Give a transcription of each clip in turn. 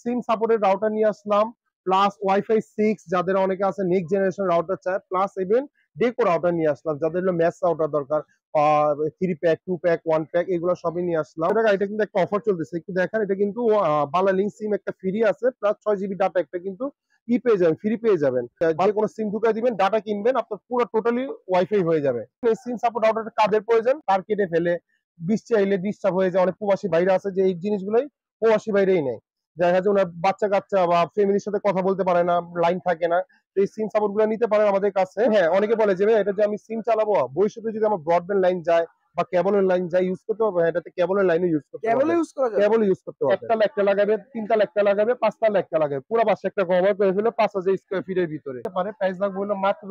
সিম supported router নিয়ে আসলাম plus wifi six যাদের অনেকে আছে নেক্সট জেনারেশন রাউটার চায় প্লাস ইভেন ডেকো রাউটার নিয়ে আসলাম, যাদের হলো ম্যাচ রাউটার দরকার three pack two pack one pack এগুলো সবই নিয়ে আসলাম। এটা কিন্তু একটা অফার চলতেছে, একটু দেখেন, এটা কিন্তু বালা লিঙ্ক সিম একটা ফ্রি আছে প্লাস ছয় জিবি ডাটা একটা কিন্তু ই পেয়ে যাবেন ফ্রি পেয়ে যাবেন। যে কোনো সিম ঢুকাই দিবেন ডাটা কিনবেন, আপনার পুরো টোটালি ওয়াইফাই হয়ে যাবে। এই সিম সাপোর্ট রাউটার কাদের প্রয়োজন? তার কেটে ফেলে বিষ চাইলে ডিস্টার্ব হয়ে যায়, অনেক প্রবাসী বাইরে আছে যে এই জিনিসগুলোই প্রবাসী বাইরেই নেই দেখা যাচ্ছে ওনার বাচ্চা কাচ্চা বা ফ্যামিলির সাথে কথা বলতে পারে না লাইন থাকে না। তো এই সিম সাপোর্টগুলো নিতে পারেন আমাদের কাছে। হ্যাঁ অনেকে বলে যে এটা যে আমি সিম চালাবো? ভবিষ্যতে যদি আমার ব্রডব্যান্ড লাইন যায় বা কেবলের লাইন যায় ইউজ করতে হবে এটাতে কেবলের লাইনও ইউজ করতে কেবল ইউজ করা যাবে। কেবল ইউজ করতে হবে একটা একটা লাগাবে তিনটা একটা লাগাবে পাঁচটা একটা লাগাবে। পুরো বাসা একটা কভার করে ফেলে পাঁচ হাজার স্কোয়ার ফিটের ভিতরে। মানে প্রাইস লাগবে হলো মাত্র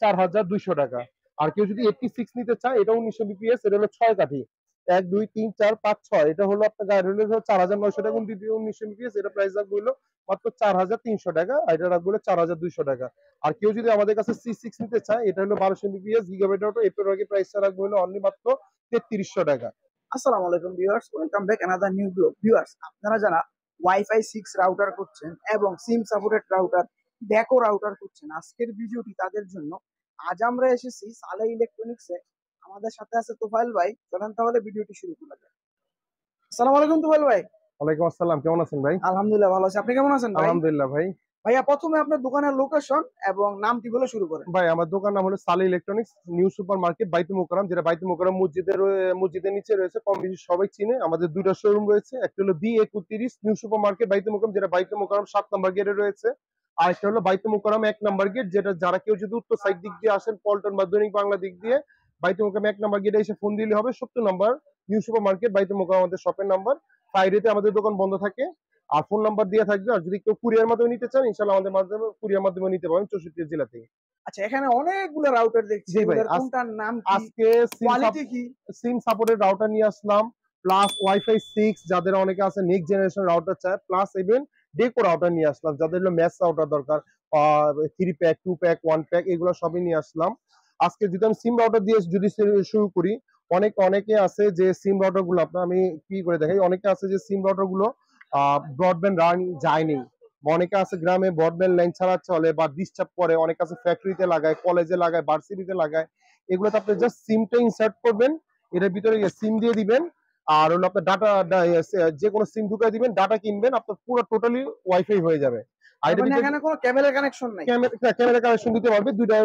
চার হাজার দুইশো টাকা। আর কেউ যদি এইটটি সিক্স নিতে চায় এটা উনিশশো বিপিএস এটা হলো ছয় কাঠি। এক, দুই, তিন, চার, পাঁচ, ছয়, এটা হলো আপনার গাড়ি হলো চার হাজার নয়শো টাকা উনিশশো বিপিএস এটা প্রাইস রাখব হলো মাত্র চার হাজার তিনশো টাকা, আর এটা রাখব হলো চার হাজার দুইশো টাকা। আর কেউ যদি আমাদের কাছে সি সিক্স নিতে চায়, এটা হলো বারোশো বিপিএস গিগাবাইট এরপর আগে প্রাইসটা রাখব হলো অনলি মাত্র তেত্রিশশো টাকা। আসসালামু আলাইকুম viewers welcome back another new blog viewers আপনারা যারা ওয়াইফাই সিক্স রাউটার করছেন এবং SIM supported router Deco router করছেন, আজকের ভিডিওটি তাদের জন্য। আজ আমরা এসেছি সালে ইলেকট্রনিক্সে আমাদের সাথে আছে তোফাইল ভাই। চলেন তাহলে ভিডিওটি শুরু করা যাক। আসসালামু আলাইকুম তোফাইল ভাই। ওয়ালাইকুম আসসালাম কেমন আছেন ভাই? আলহামদুলিল্লাহ ভালো আছি। আপনি কেমন আছেন ভাই? আলহামদুলিল্লাহ ভাই। ভাইয়া প্রথমে আপনার দোকানের লোকেশন এবং নামটি বলে শুরু করেন। ভাই আমার দোকান নাম হলো সালে electronics new supermarket Baitul Mukarram যেটা বাইতু মোকারাম মসজিদের মসজিদের নিচে রয়েছে। কম বেশি সবাই চিনে। আমাদের দুইটা শোরুম রয়েছে। একটা হলো বি একত্রিশ new supermarket Baitul Mukarram যেটা বাইতু মোকারাম সাত নম্বর গেটে রয়েছে। আর একটা হলো বাইতু মোকারাম এক নম্বর গেট যেটা যারা কেউ যদি উত্তর সাইড দিক দিয়ে আসেন পল্টন বা দৈনিক বাংলা দিক দিয়ে বাইতু মোকারাম এক নম্বর গেটে এসে ফোন দিলে হবে সত্তর number new supermarket Baitul Mukarram আমাদের শপের নাম্বার ফ্রাইডেতে আমাদের দোকান বন্ধ থাকে। আর ফোন নাম্বার দিয়ে থাকবে আর যদি কেউ কুরিয়ার মাধ্যমে নিতে চান ইনশাল্লাহ আমাদের মাধ্যমে কুরিয়ার মাধ্যমে নিতে পারেন চৌষট্টি জেলা থেকে। আচ্ছা এখানে অনেকগুলো রাউটার দেখছি ভাই, কোনটার নাম কি? আজকে কোয়ালিটি কি? সিম সাপোর্টেড রাউটার নিয়ে আসলাম প্লাস ওয়াইফাই সিক্স যাদের অনেকে আছে নেক্সট জেনারেশন রাউটার চায় প্লাস ইভেন ডেকো রাউটার নিয়ে আসলাম যাদের হলো ম্যাচ রাউটার দরকার three pack two pack one pack এগুলো সবই নিয়ে আসলাম। আজকে যদি আমি সিম রাউটার দিয়ে যদি শুরু করি, অনেক, অনেকে আছে যে সিম রাউটারগুলো আপনার আমি কি করে দেখাই? অনেকে আছে যে সিম রাউটারগুলো ব্রডব্যান্ড রান যায়নি অনেকে আছে গ্রামে ব্রডব্যান্ড লাইন ছাড়া চলে বা ডিস্টার্ব করে, অনেকে আছে ফ্যাক্টরিতে লাগায় কলেজে লাগায় ভার্সিটিতে লাগায়। এগুলোতে আপনি জাস্ট সিমটা ইনসার্ট করবেন, এটার ভিতরে সিম দিয়ে দিবেন, আর হলো আপনার ডাটা যে কোনো সিম ঢুকাই দিবেন ডাটা কিনবেন, আপনার পুরো টোটালি ওয়াইফাই হয়ে যাবে। আর এটার ভিতরে এখানে কোনো কেবলের কানেকশন নাই। ক্যামেরা কানেকশন দিতে পারবে। দুইটা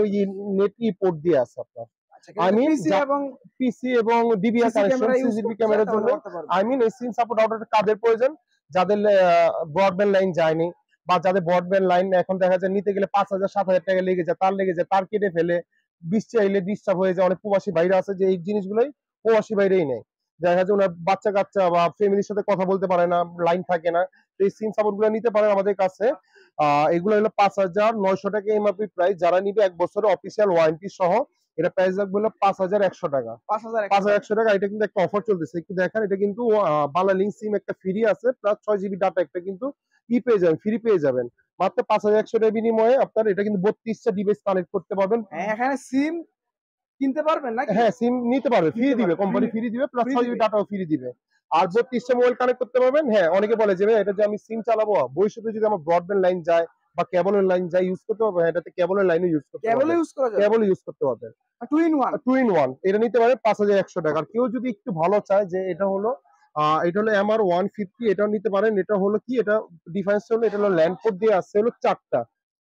নেট পোর্ট দিয়ে আছে আপনার। I mean, পিসি যা- এবং পিসি এবং ডিবিআর কানেকশন সিসিটিভি ক্যামেরার জন্য। তাহলে করতে পারবেন। আই মিন এই সিম সাপোর্ট রাউটার কাদের প্রয়োজন? যাদের ব্রডব্যান্ড লাইন যায়নি বা যাদের ব্রডব্যান্ড লাইন এখন দেখা যায় নিতে গেলে পাঁচ হাজার সাত হাজার টাকা লেগে যায় তার লেগে যায় তার কেটে ফেলে বিষ চাইলে ডিস্টার্ব হয়ে যায়। অনেক প্রবাসী বাইরে আছে যে এই জিনিসগুলোই প্রবাসী বাইরেই নেই দেখা যায় ওনার বাচ্চা কাচ্চা বা ফ্যামিলির সাথে কথা বলতে পারে না লাইন থাকে না। তো এই সিম সাপোর্টগুলো নিতে পারেন আমাদের কাছে। এগুলো হলো পাঁচ হাজার নয়শো টাকা এমআরপি প্রাইস যারা নিবে এক বছরের অফিসিয়াল ওয়ারেন্টি সহ এটা প্রাইস রাখবে হলো পাঁচ হাজার একশো টাকা। পাঁচ হাজার একশো টাকা এটা কিন্তু একটা অফার চলতেছে। একটু দেখেন এটা কিন্তু বালা লিঙ্ক সিম একটা ফ্রি আছে প্লাস ছয় জিবি ডাটা একটা কিন্তু ই পেয়ে যাবেন ফ্রি পেয়ে যাবেন। মাত্র পাঁচ হাজার একশো টাকার বিনিময়ে আপনার এটা কিন্তু বত্রিশটা ডিভাইস কানেক্ট করতে পারবেন। হ্যাঁ, এখানে সিম কিনতে পারবেন নাকি? হ্যাঁ সিম নিতে পারবে ফ্রি দিবে কোম্পানি ফ্রি দিবে প্লাস ছয় জিবি ডাটাও ফ্রি দিবে। আর যে বত্রিশটা মোবাইল কানেক্ট করতে পারবেন হ্যাঁ অনেকে বলে যে ভাই, এটা যে আমি সিম চালাবো ভবিষ্যতে যদি আমার ব্রডব্যান্ড লাইন যায় বা কেবলের লাইন যায় ইউজ করতে পারবে হ্যাঁ, এটাতে কেবলের লাইনও ইউজ করতে কেবল ইউজ করা যাবে? কেবল ইউজ করতে পারবেন। Two in one two in one এটা নিতে পারে পাঁচ হাজার একশো টাকা। আর কেউ যদি একটু ভালো চায় যে এটা হলো এটা হলো এমআর ওয়ান ফিফটি এটাও নিতে পারেন। এটা হলো কি? এটা ডিফারেন্স হলো এটা হলো ল্যান্ডপোর্ট দিয়ে আসছে হলো চারটা।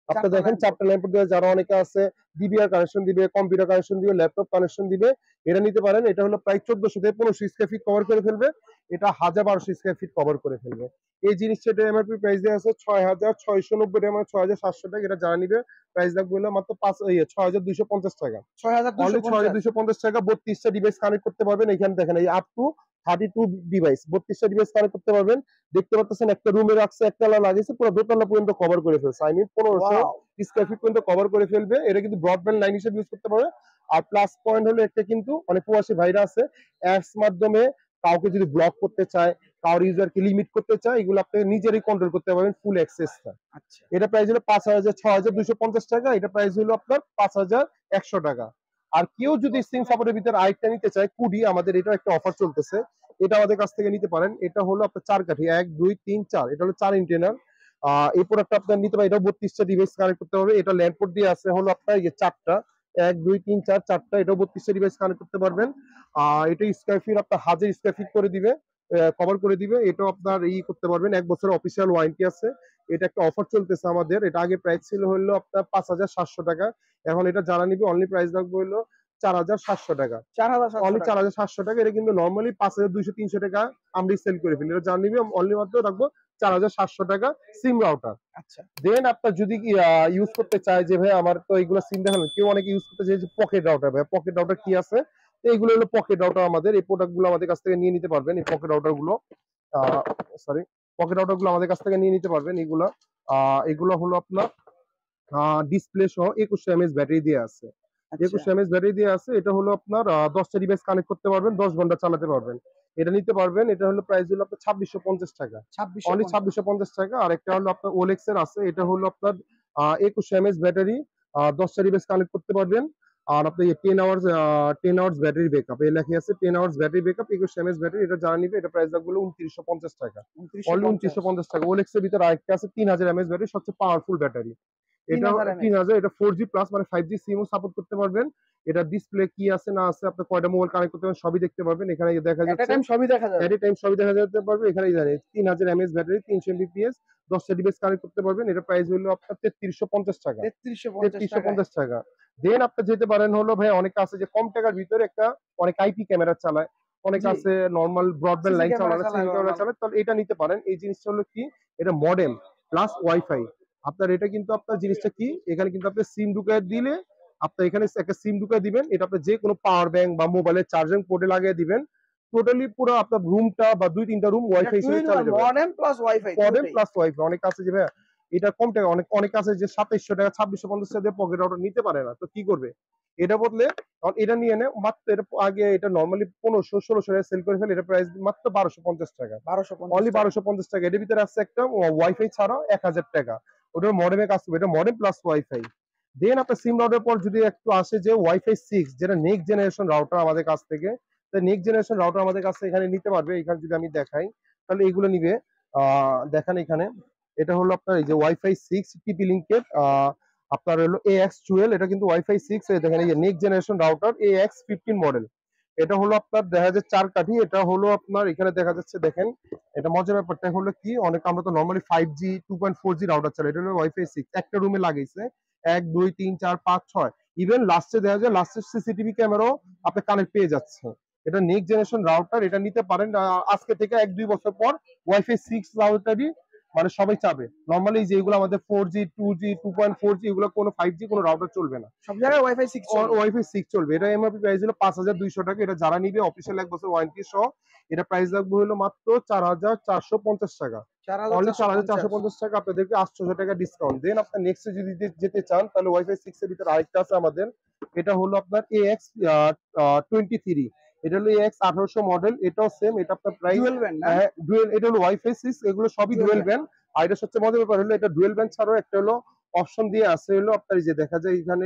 আপনি দেখেন চারটা ল্যান্ডপোর্ট দিয়ে যারা অনেকে আছে ডিবিআর কানেকশন দিবে কম্পিউটার কানেকশন দিবে ল্যাপটপ কানেকশন দিবে এটা নিতে পারেন। এটা হলো প্রায় চোদ্দশো থেকে পনেরোশো স্কোয়ার ফিট কভার করে ফেলবে। এটা হাজার বারোশো স্কোয়ার ফিট কভার করে ফেলবে। এই জিনিসটা এমআরপি প্রাইস দিয়ে আছে ছয় হাজার ছয়শো নব্বই টাকা মানে ছয় হাজার সাতশো টাকা। এটা যারা নিবে প্রাইস রাখবে হলো মাত্র পাঁচ ছয় হাজার দুইশো পঞ্চাশ টাকা। ছয় হাজার ছয় হাজার দুইশো পঞ্চাশ টাকা বত্রিশটা ডিভাইস কানেক্ট করতে পারবেন। এখানে দেখেন এই up to thirty two device বত্রিশটা ডিভাইস কানেক্ট করতে পারবেন। দেখতে পাচ্ছেন একটা রুমে রাখছে একটা লাগিয়েছে পুরো দোতলা পর্যন্ত কভার করে ফেলছে। আই মিন পনেরোশো স্কোয়ার ফিট পর্যন্ত কভার করে ফেলবে। এটা কিন্তু ব্রডব্যান্ড লাইন হিসেবে ইউজ করতে পারবে। আর প্লাস পয়েন্ট হলো একটা কিন্তু অনেক প্রবাসী ভাইরা আছে অ্যাপস মাধ্যমে কাউকে যদি ব্লক করতে চায় কারোর ইউজারকে লিমিট করতে চায় এগুলো আপনি নিজেরই কন্ট্রোল করতে পারবেন ফুল অ্যাক্সেসটা আচ্ছা। এটা প্রাইস হলো পাঁচ হাজার ছয় হাজার দুইশো পঞ্চাশ টাকা এটা প্রাইস হলো আপনার পাঁচ হাজার একশো টাকা। আর কেউ যদি সিম সাপোর্টের ভিতরে আরেকটা নিতে চায়, কুডি আমাদের এটা একটা অফার চলতেছে। এটা আমাদের কাছ থেকে নিতে পারেন। এটা হলো আপনার চার কাঠি, এক, দুই, তিন, চার। এটা হলো চার ইন্টেনার। এই প্রোডাক্টটা আপনার নিতে পারেন। এটা বত্রিশটা ডিভাইস কানেক্ট করতে হবে এটা ল্যান্ডপোর্ট দিয়ে আছে, হলো আপনার এই চারটা। এক, দুই, তিন, চার, চারটা। এটা বত্রিশটা ডিভাইস কানেক্ট করতে পারবেন। আর এটা স্কোয়ার ফিট আপনার হাজার ফিট করে দিবে। কভার করে দিবে। এটাও আপনার ই করতে পারবেন। এক বছরের অফিসিয়াল ওয়ারেন্টি আছে। এটা একটা অফার চলতেছে আমাদের। এটা আগে প্রাইস ছিল হলো আপনার পাঁচ হাজার সাতশো টাকা। এখন এটা যারা নিবে অনলি প্রাইস রাখব হলো চার হাজার সাতশো টাকা। চার হাজার অনলি চার হাজার সাতশো টাকা। এটা কিন্তু নর্মালি পাঁচ হাজার দুইশো তিনশো টাকা আমরা সেল করে ফেলি। এটা যারা নিবে অনলি মাত্র রাখব চার হাজার সাতশো টাকা সিম রাউটার আচ্ছা। দেন আপনার যদি ইউজ করতে চায় যে ভাই আমার তো এইগুলো সিম দেখানো কেউ অনেকে ইউজ করতে চায় যে পকেট রাউটার ভাই পকেট রাউটার কি আছে? এইগুলো হলো পকেট রাউটার আমাদের। এই প্রোডাক্টগুলো আমাদের কাছ থেকে নিয়ে নিতে পারবেন এই পকেট রাউটারগুলো। সরি পকেট রাউটারগুলো আমাদের কাছ থেকে নিয়ে নিতে পারবেন এগুলো। এগুলো হলো আপনার ডিসপ্লে সহ একুশ এমএস ব্যাটারি দিয়ে আছে। একুশ আচ্ছা এমএস ব্যাটারি দিয়ে আছে এটা হলো আপনার দশটা ডিভাইস কানেক্ট করতে পারবেন দশ ঘণ্টা চালাতে পারবেন। এটা নিতে পারবেন এটা হলো প্রাইস হলো আপনার ছাব্বিশশো পঞ্চাশ টাকা। অনলি ছাব্বিশশো পঞ্চাশ টাকা আর একটা হলো আপনার ওলেক্স এর আছে এটা হলো আপনার একুশ এমএস ব্যাটারি দশটা ডিভাইস কানেক্ট করতে পারবেন। আর আপনি ten hours ten hours battery backup এই লেখা আছে টেন আওয়ার্স ব্যাটারি ব্যাকআপ একুশ এমএস ব্যাটারি এটা যারা নিবে এটা প্রাইস রাখব উনত্রিশশো পঞ্চাশ টাকা। অনলি উনত্রিশশো পঞ্চাশ টাকা। ওলেক্স এর ভিতরে আরেকটা আছে তিন হাজার এমএস ব্যাটারি সবচেয়ে পাওয়ারফুল ব্যাটারি এটা 3000 তিন হাজার এটা ফোর জি প্লাস মানে ফাইভ জি সিমও সাপোর্ট করতে পারবেন। এটা ডিসপ্লে কি আছে না আছে আপনি কয়টা মোবাইল কানেক্ট করতে পারবেন সবই দেখতে পারবেন। এখানে দেখা যাচ্ছে টাইম সবই দেখা যাবে। এট টাইম সবই দেখা যেতে পারবে। এখানে জানি তিন হাজার এমএস ব্যাটারি তিনশো এমবিপিএস দশটা ডিভাইস কানেক্ট করতে পারবেন। এটা প্রাইস হলো আপনার তেত্রিশশো পঞ্চাশ টাকা। তেত্রিশশো পঞ্চাশ তেত্রিশশো টাকা পঞ্চাশ টাকা। দেন আপনি যেতে পারেন হলো ভাই অনেকে আছে যে কম টাকার ভিতরে একটা অনেক আইপি ক্যামেরা চালায়। অনেক আছে নর্মাল ব্রডব্যান্ড লাইন চালায় চালায় ক্যামেরা চালায়। তাহলে এটা নিতে পারেন। এই জিনিসটা হলো কি? এটা মডেম প্লাস ওয়াইফাই আপনার এটা কিন্তু আপনার জিনিসটা কি? এখানে কিন্তু আপনি সিম ঢুকায় দিলে আপনার এখানে একটা সিম ঢুকায় দিবেন। এটা আপনি যে কোনো পাওয়ার ব্যাংক বা মোবাইলের চার্জিং পোর্টে লাগিয়ে দিবেন। টোটালি পুরো আপনার রুমটা বা দুই তিনটা রুম ওয়াইফাই হিসেবে চলে যাবে। Modem plus wifi modem plus wifi অনেক আছে যে ভাই এটা কম টাকা। অনেক অনেক আছে যে সাতাইশশো টাকা ছাব্বিশশো পঞ্চাশ টাকা দিয়ে পকেট রাউটার নিতে পারে না। তো কি করবে? এটা বদলে এটা নিয়ে নে মাত্র এটা আগে এটা নর্মালি পনেরোশো ষোলোশো টাকা সেল করে ফেলে এটা প্রাইস মাত্র বারোশো পঞ্চাশ টাকা। বারোশো অনলি বারোশো পঞ্চাশ টাকা। এটার ভিতরে আছে একটা ওয়াইফাই ছাড়াও এক হাজার টাকা। ওটার মডেমে কাজ করবে। এটা মডেম প্লাস ওয়াইফাই দেন আপনার সিম রাউটার পর যদি একটু আসে যে ওয়াইফাই সিক্স যেটা নেক্সট জেনারেশন রাউটার আমাদের কাছ থেকে নেক্সট জেনারেশন রাউটার আমাদের কাছে এখানে নিতে পারবে। এখানে যদি আমি দেখাই তাহলে এগুলো নিবে। আহ দেখান এখানে। এটা হলো আপনার এই যে ওয়াইফাই সিক্স টিপি লিঙ্কের আপনার হলো এ এক্স টুয়েলভ এটা কিন্তু ওয়াইফাই সিক্স দেখেন এই যে next generation router A X fifteen model এটা হলো আপনার দেখা যাচ্ছে চার কাঠি, এটা হলো আপনার এখানে দেখা যাচ্ছে দেখেন, এটা মজার ব্যাপারটা হলো কি, অনেক আমরা তো normally five G two point four G router চালাই, এটা হলো ওয়াইফাই সিক্স একটা রুমে লাগাইছে, এক, দুই, তিন, চার, পাঁচ, ছয়। ইভেন লাস্টে দেখা যায় লাস্টে সিসিটিভি ক্যামেরাও আপনি কানেক্ট পেয়ে যাচ্ছে। এটা নেক্সট জেনারেশন রাউটার এটা নিতে পারেন আজকে থেকে এক, দুই বছর পর ওয়াইফাই সিক্স রাউটারই মানে সবাই চাবে। নর্মালি যেগুলো আমাদের four G two G two point four G এগুলো কোনো ফাইভ জি কোনো রাউটার চলবে না। সব জায়গায় ওয়াইফাই সিক্স ওয়াইফাই সিক্স চলবে। এটা এমআরপি প্রাইস হলো পাঁচ হাজার দুইশো টাকা। এটা যারা নিবে অফিসিয়াল এক বছর ওয়ারেন্টি সহ এটা প্রাইস রাখব হলো মাত্র চার হাজার চারশো পঞ্চাশ টাকা। চার অনলি চার হাজার চারশো পঞ্চাশ। টাকা আপনাদেরকে আটশোশো টাকা ডিসকাউন্ট দেন আপনার নেক্সট যদি যেতে- যেতে চান তাহলে ওয়াইফাই সিক্স এর ভিতরে আরেকটা আছে আমাদের। এটা হলো আপনার এ এক্স টোয়েন্টি থ্রি এটা হলো এক্স আঠারোশো মডেল এটাও সেম এটা আপনার প্রাইস ডুয়েল ব্যান্ড ডুয়েল এটা হলো ওয়াইফাই সিক্স এগুলো সবই ডুয়েল। ব্যান্ড আর এটা সবচেয়ে মজার ব্যাপার হলো এটা ডুয়েল ব্যান্ড ছাড়াও একটা হলো অপশন দিয়ে আছে হলো আপনার যে দেখা যায় এখানে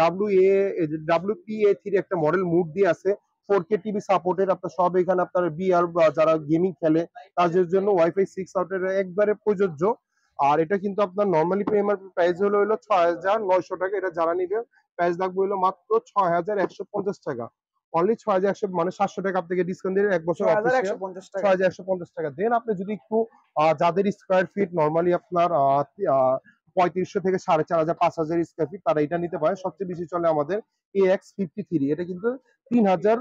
W A W P A three একটা মডেল মুড দিয়ে আছে। ফোর কে টিভি আপনার সব এখানে আপনার বিআর যারা গেমিং খেলে তাদের জন্য ওয়াইফাই সিক্স আউটের একবারে প্রযোজ্য। আর এটা কিন্তু আপনার নর্মালি পেমেন্ট প্রাইস হলো হলো ছয় হাজার নয়শো টাকা এটা যারা নিবে প্রাইস লাগবে হলো মাত্র ছয় হাজার একশো পঞ্চাশ টাকা। অনলি ছয় হাজার একশো মানে সাতশো টাকা আপনাকে ডিসকাউন্ট দিয়ে এক বছর ছয় হাজার একশো পঞ্চাশ টাকা। দেন আপনি যদি একটু যাদের স্কোয়ার ফিট নর্মালি আপনার পঁয়ত্রিশশো থেকে সাড়ে চার হাজার পাঁচ হাজার স্কোয়ার ফিট তারা এটা নিতে পারে। সবচেয়ে বেশি চলে আমাদের এ এক্স ফিফটি থ্রি এটা কিন্তু তিন হাজার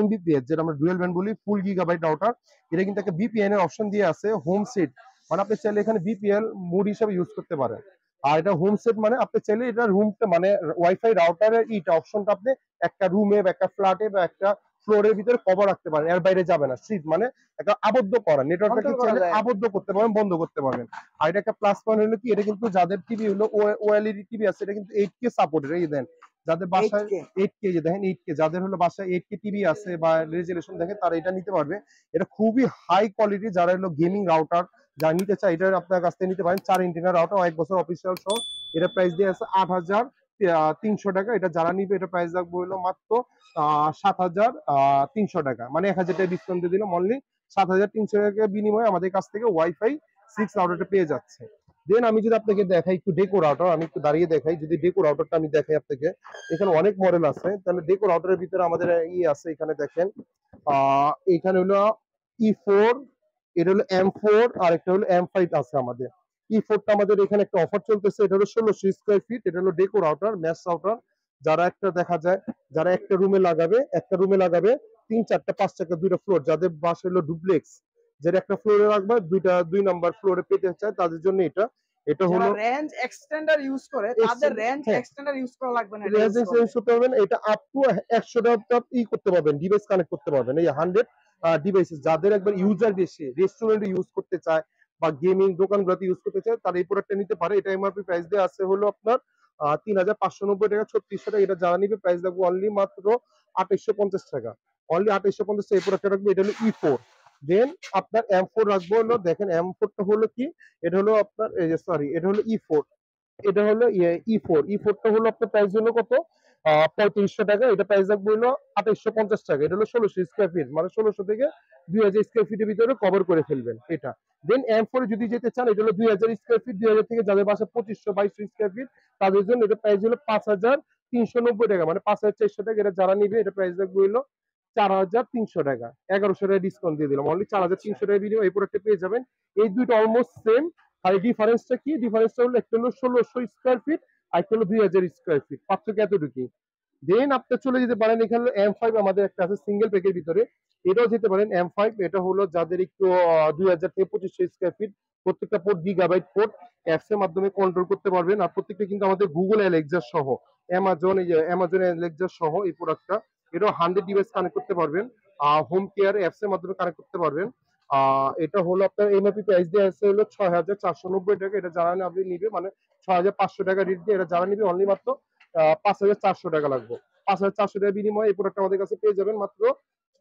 এমবিপিএস যেটা আমরা ডুয়েল ব্যান্ড বলি ফুল গিগাবাইট রাউটার এটা কিন্তু একটা বিপিএন এর অপশন দিয়ে আছে হোম সেট মানে আপনি চাইলে এখানে বিপিএল মোড হিসাবে ইউজ করতে পারেন। আর এটা হোম সেট মানে আপনি চাইলে এটা রুমটা মানে ওয়াইফাই রাউটারের ইটা অপশনটা আপনি একটা রুমে বা একটা ফ্ল্যাটে বা একটা ফ্লোরের ভিতরে কভার রাখতে পারেন। এর বাইরে যাবে না। সিট মানে একটা আবদ্ধ করা। নেটওয়ার্কটাকে চাইলে আবদ্ধ করতে পারবেন বন্ধ করতে পারবেন। আর এটা একটা প্লাস পয়েন্ট হলো কি এটা কিন্তু যাদের টিভি হলো ওএলইডি টিভি আছে এটা কিন্তু এইট কে সাপোর্টেড এই দেন যাদের বাসায় 8K এইট কে যে দেখেন এইট কে যাদের হলো বাসায় এইট কে টিভি আছে বা রেজুলেশন দেখে তারা এটা নিতে পারবে। এটা খুবই হাই কোয়ালিটি যারা হলো গেমিং রাউটার যারা নিতে চায় এটা আপনার কাছ থেকে নিতে পারেন। চার ইন্টিনার রাউটার এক বছর অফিসিয়াল সহ এটা প্রাইস দিয়ে আছে আট হাজার তিনশো টাকা। এটা যারা নিবে, এটা প্রাইস রাখব হলো মাত্র সাত হাজার তিনশো টাকা। মানে এক হাজার টাকা ডিসকাউন্ট দিয়ে দিলাম অনলি সাত হাজার তিনশো টাকার বিনিময়ে আমাদের কাছ থেকে ওয়াইফাই সিক্স রাউটারটা পেয়ে যাচ্ছে। দেন আমি যদি আপনাকে দেখাই একটু ডেকো রাউটার আমি একটু দাঁড়িয়ে দেখাই। যদি ডেকো রাউটারটা আমি দেখাই আপনাকে, এখানে অনেক মডেল আছে। তাহলে ডেকো রাউটারের ভিতরে আমাদের ই আছে, এখানে দেখেন, আহ, এখানে হলো ই ফোর এটা হলো এম ফোর আর একটা হলো এম ফাইভ আছে আমাদের। ই ফোরটা আমাদের এখানে একটা অফার চলতেছে এটা হলো ষোলোশো স্কোয়ার ফিট এটা হলো ডেকো রাউটার ম্যাচ রাউটার যারা একটা দেখা যায় যারা একটা রুমে লাগাবে একটা রুমে লাগাবে তিন চারটা পাঁচ চারটা দুইটা ফ্লোর যাদের বাসা হলো ডুপ্লেক্স যারা একটা ফ্লোরে রাখবে দুইটা দুই নাম্বার ফ্লোরে পেতে চায় তাদের জন্য এটা। এটা হলো রেঞ্জ এক্সটেন্ডার ইউজ করে তাদের রেঞ্জ। এক্সটেন্ডার ইউজ করা লাগবে না রেজিস্ট্রেশন চেঞ্জ করতে পারবেন এটা আপ টু একশোটা ই করতে পারবেন ডিভাইস কানেক্ট করতে পারবেন এই হান্ড্রেড ডিভাইসেস যাদের একবার ইউজার বেশি রেস্টুরেন্টে ইউজ করতে চায় বা গেমিং দোকানগুলোতে ইউজ করতে চায়, তারা এই প্রোডাক্টটা নিতে পারে। এটা এমআরপি প্রাইস দিয়ে আছে হলো আপনার তিন হাজার পাঁচশো নব্বই টাকা, ছত্রিশশো টাকা। এটা যারা নিবে প্রাইস লাগবে অনলি মাত্র আঠাইশশো পঞ্চাশ টাকা। অনলি আঠাইশশো পঞ্চাশ টাকা এই প্রোডাক্টটা রাখবে। এটা হলো ই ফোর দেন আপনার এম ফোর রাখব হলো, দেখেন এম ফোরটা হলো কি? এটা হলো আপনার সরি এটা হলো ই ফোর এটা হলো ই ফোর ই ফোরটা হলো আপনার প্রাইস হলো কত? পঁয়ত্রিশশো টাকা, এটা প্রাইস রাখব হলো আঠাইশশো পঞ্চাশ টাকা। এটা হলো ষোলোশো স্কোয়ার ফিট মানে ষোলোশো থেকে দুই হাজার স্কোয়ার ফিটের ভিতরে কভার করে ফেলবেন এটা। দেন এম ফোরে যদি যেতে চান, এটা হলো দুই হাজার স্কোয়ার ফিট দুই হাজার থেকে যাদের বাসা পঁচিশশো বাইশশো স্কোয়ার ফিট তাদের জন্য এটা প্রাইস হলো পাঁচ হাজার তিনশো নব্বই টাকা। মানে পাঁচ হাজার চারশো টাকা এটা যারা নিবে, এটা প্রাইস রাখব হলো চার হাজার তিনশো টাকা। এগারোশো টাকা ডিসকাউন্ট দিয়ে দিলাম। অনলি চার হাজার তিনশো টাকা বিনিময়ে এই প্রোডাক্টটা পেয়ে যাবেন। এই দুইটা অলমোস্ট সেম আর ডিফারেন্সটা কি? ডিফারেন্সটা হলো একটা হলো ষোলোশো স্কোয়ার ফিট আর একটা হলো দুই হাজার স্কোয়ার ফিট পার্থক্য এতটুকুই। দেন আপনি চলে যেতে পারেন এখানে এম ফাইভ আমাদের একটা আছে সিঙ্গেল প্যাকের ভিতরে। এটাও যেতে পারেন এম ফাইভ এটা হলো যাদের একটু দুই হাজার থেকে পঁচিশশো স্কোয়ার ফিট প্রত্যেকটা পোর্ট গিগাবাইট পোর্ট অ্যাপস এর মাধ্যমে কন্ট্রোল করতে পারবেন। আর প্রত্যেকটা কিন্তু আমাদের গুগল অ্যালেক্সা সহ অ্যামাজন অ্যামাজন অ্যালেক্সা সহ এই প্রোডাক্টটা এটাও হান্ড্রেড ডিভাইস কানেক্ট করতে পারবেন। হোম কেয়ার অ্যাপস এর মাধ্যমে কানেক্ট করতে পারবেন। এটা হলো আপনার এমআরপি প্রাইস দিয়ে আছে হলো ছয় হাজার চারশো নব্বই টাকা। এটা যারা না আপনি নিবে। মানে হাজার পাঁচশো টাকা রেট দিয়ে এটা যারা অনলি মাত্র পাঁচ হাজার চারশো টাকা লাগবে। পাঁচ হাজার চারশো টাকা বিনিময়ে এই প্রোডাক্ট আমাদের কাছে পেয়ে যাবেন মাত্র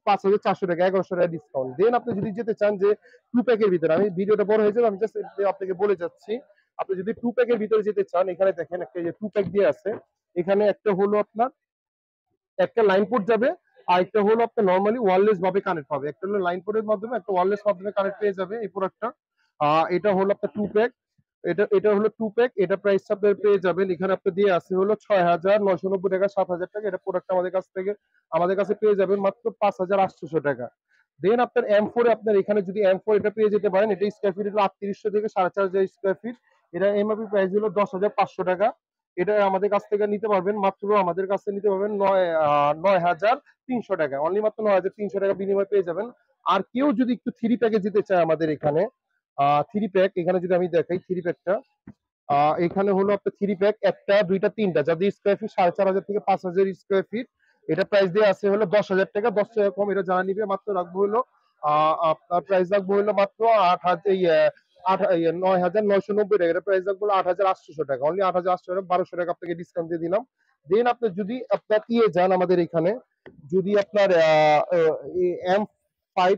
পাঁচ হাজার চারশো টাকা, এগারোশো টাকা ডিসকাউন্ট দেন আপনি যদি যেতে চান যে টু প্যাকের ভিতরে, আমি ভিডিওটা বড় হয়ে যাবে আমি জাস্ট আপনাকে বলে যাচ্ছি। আপনি যদি টু প্যাকের ভিতরে যেতে চান, এখানে দেখেন একটা যে টু প্যাক দিয়ে আছে। এখানে একটা হলো আপনার, একটা লাইন পোর্ট যাবে, আর একটা হলো আপনার নর্মালি ওয়্যারলেস ভাবে কানেক্ট হবে। একটা হলো লাইন পোর্টের মাধ্যমে, একটা ওয়্যারলেস মাধ্যমে কানেক্ট পেয়ে যাবে এই প্রোডাক্টটা এটা হলো আপনার টু প্যাক এটা এটা হলো টু প্যাক এটা প্রাইস আপনার পেয়ে যাবেন। এখানে আপনার দিয়ে আছে হলো ছয় হাজার নয়শো নব্বই টাকা, সাত হাজার টাকা। এটা প্রোডাক্ট আমাদের কাছ থেকে, আমাদের কাছে পেয়ে যাবেন মাত্র পাঁচ হাজার আটশোশো টাকা। দেন আপনার এম ফোর আপনার এখানে যদি এম ফোর এটা পেয়ে যেতে পারেন, এটা স্কোয়ার ফিট হলো আটত্রিশশো থেকে সাড়ে চার হাজার স্কোয়ার ফিট এটা এমআরপি প্রাইস হলো দশ হাজার পাঁচশো টাকা। এটা আমাদের কাছ থেকে নিতে পারবেন, মাত্র আমাদের কাছে নিতে পারবেন নয় নয় হাজার তিনশো টাকা। অনলি মাত্র নয় হাজার তিনশো টাকা বিনিময় পেয়ে যাবেন। আর কেউ যদি একটু থ্রি প্যাকে যেতে চায় আমাদের এখানে থ্রি প্যাক এখানে যদি আমি দেখাই থ্রি প্যাকটা এখানে হলো আপনার থ্রি প্যাক একটা, দুইটা, তিনটা। যাদের স্কোয়ার ফিট সাড়ে চার হাজার থেকে পাঁচ হাজার স্কোয়ার ফিট এটা প্রাইস দিয়ে আছে হলো দশ হাজার টাকা। দশ টাকা কম, এটা যারা নিবে মাত্র রাখব হলো আপনার প্রাইস রাখব হলো মাত্র আট হাজার আট নয় হাজার নয়শো নব্বই টাকা। এটা প্রাইস রাখব আট হাজার আটশোশো টাকা। অনলি আট হাজার আটশো টাকা, বারোশো টাকা আপনাকে ডিসকাউন্ট দিয়ে দিলাম। দেন আপনি যদি আপনার ইয়ে যান আমাদের এখানে, যদি আপনার এম ফাইভ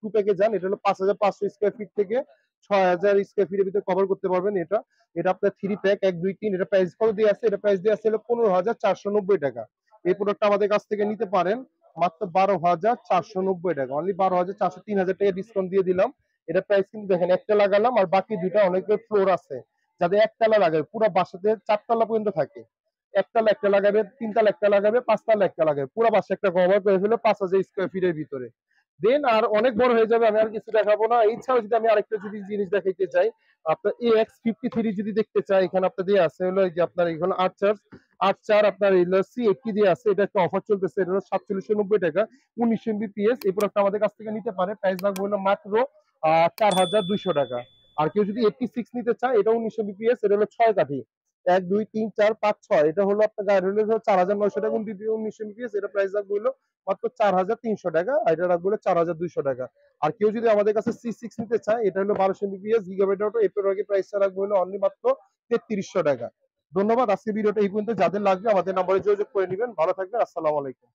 টু প্যাকে যান, এটা হলো পাঁচ হাজার পাঁচশো স্কোয়ার ফিট থেকে ছয় হাজার স্কোয়ার ফিটের ভিতরে কভার করতে পারবেন এটা। এটা আপনার থ্রি প্যাক এক, দুই, তিন, এটা প্রাইস কত দিয়ে আছে, এটা প্রাইস দিয়ে আছে পনেরো হাজার চারশো নব্বই টাকা। এই প্রোডাক্টটা আমাদের কাছ থেকে নিতে পারেন, মাত্র বারো হাজার চারশো নব্বই টাকা। অনলি বারো হাজার চারশো তিন হাজার টাকা ডিসকাউন্ট দিয়ে দিলাম। এটা প্রাইস কিন্তু দেখেন, একটা লাগালাম আর বাকি দুইটা অনেকের ফ্লোর আছে। যাদের একতলা লাগাবে, পুরো বাসাতে চারতলা পর্যন্ত থাকে। একতলা একটা লাগাবে, তিনতলা একটা লাগাবে, পাঁচতলা একটা লাগাবে, পুরো বাসা একটা কভার করে ফেলে পাঁচ হাজার স্কোয়ার ফিটের ভিতরে। দেন আর অনেক বড় হয়ে যাবে, আমি আর কিছু দেখাবো না। এছাড়াও যদি আমি আরেকটা যদি জিনিস দেখাইতে চাই, আপনার এ এক্স ফিফটি থ্রি যদি দেখতে চাই, এখানে আপনার দিয়ে আছে হলো এই যে আপনার এখানে আট চার আট চার আপনার সি এইটটি দিয়ে আছে, এটা একটা অফার চলতেছে, এটা হলো সাতচল্লিশশো নব্বই টাকা, উনিশ এমবিপিএস এই প্রোডাক্ট আমাদের কাছ থেকে নিতে পারে প্রাইস রাখব হলো মাত্র চার হাজার দুইশো টাকা। আর কেউ যদি এইটটি সিক্স নিতে চায়, এটা উনিশ এমবিপিএস এটা হলো ছয় কাঠি। এক, দুই, তিন, চার, পাঁচ, ছয়। এটা হলো আপনার গাড়ি হলো চার হাজার নয়শো টাকা। দ্বিতীয় উনিশশো এমপিএস এটা প্রাইস রাখব মাত্র চার হাজার তিনশো টাকা। আর এটা রাখব হলো চার হাজার দুইশো টাকা। আর কেউ যদি আমাদের কাছে সি সিক্স নিতে চায়, এটা হলো বারোশো এমপিএস গিগাবাইট অটো আগে প্রাইসটা রাখব হলো অনলি মাত্র তেত্রিশশো টাকা। ধন্যবাদ। আজকে ভিডিওটা এই পর্যন্ত। যাদের লাগবে আমাদের নম্বরে যোগাযোগ করে নেবেন। ভালো থাকবেন। আসসালামু আলাইকুম।